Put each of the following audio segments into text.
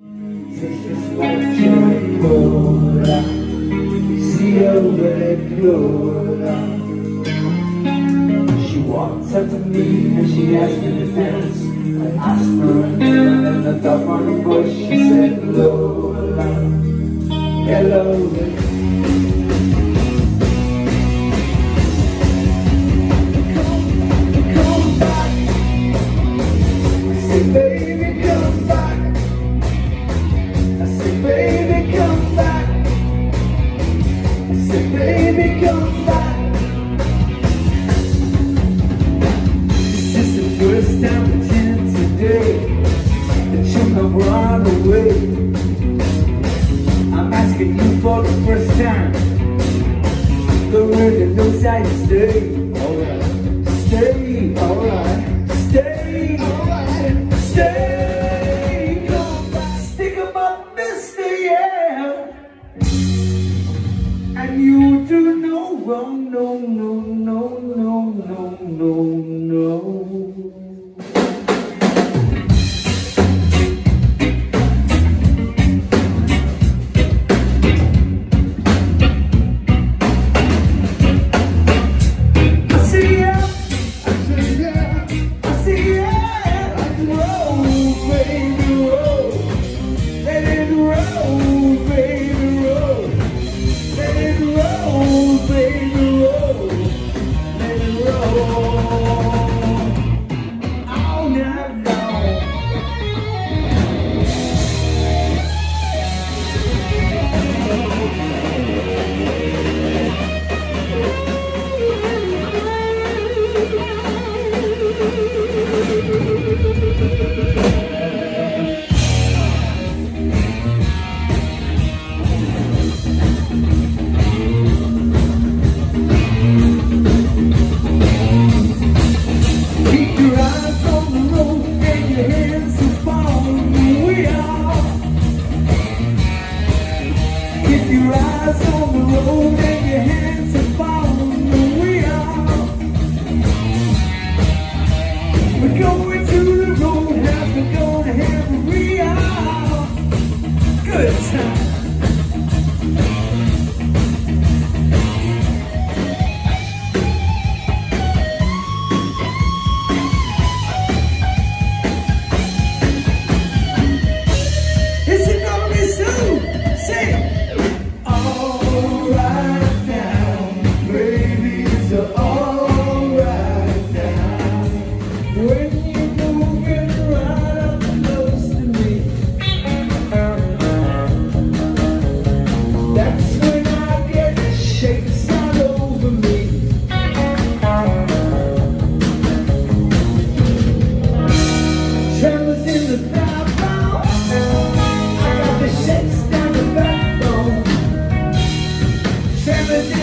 She walks up to me and she asked me to dance. I asked her and then I thought on the bush. She said "Hello, hello, hello, hello. for the first time The world that knows you stay Alright, stay, alright Stay, alright, stay back, stick 'em up, mister, yeah And you do no wrong, no, no, no, no, everything.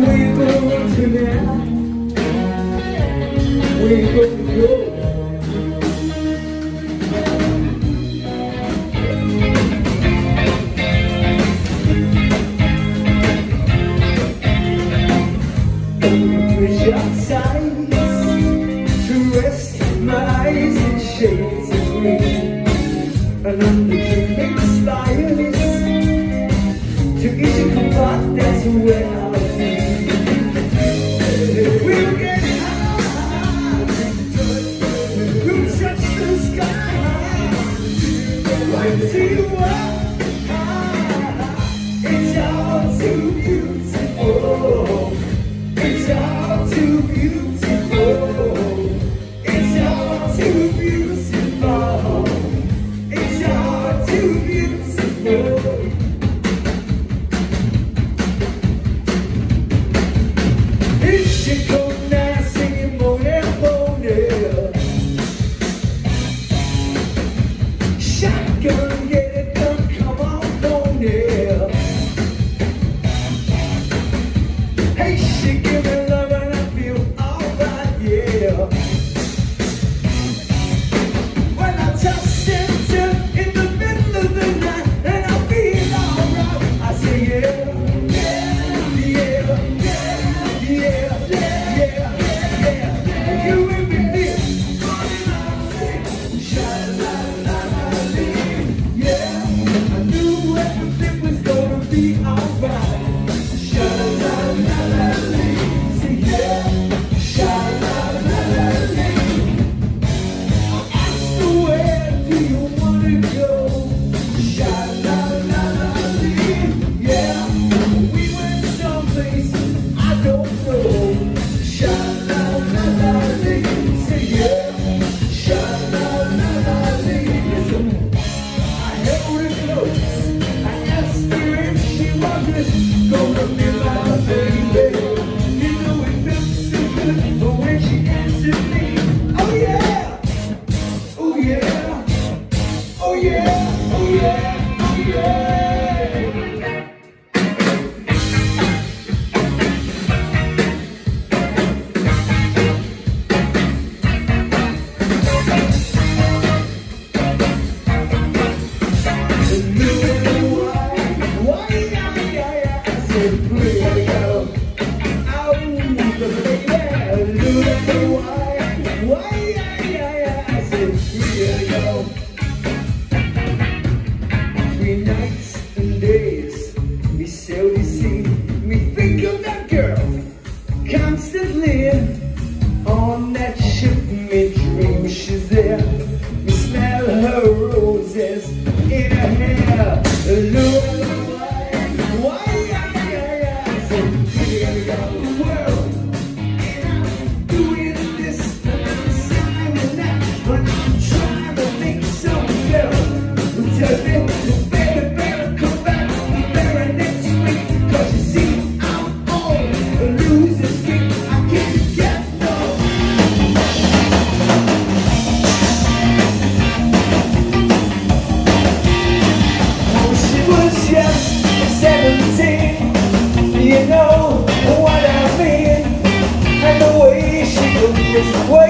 we going tonight? We gonna go. shades of green And I'm looking inspired To each that's where Thank you. This way.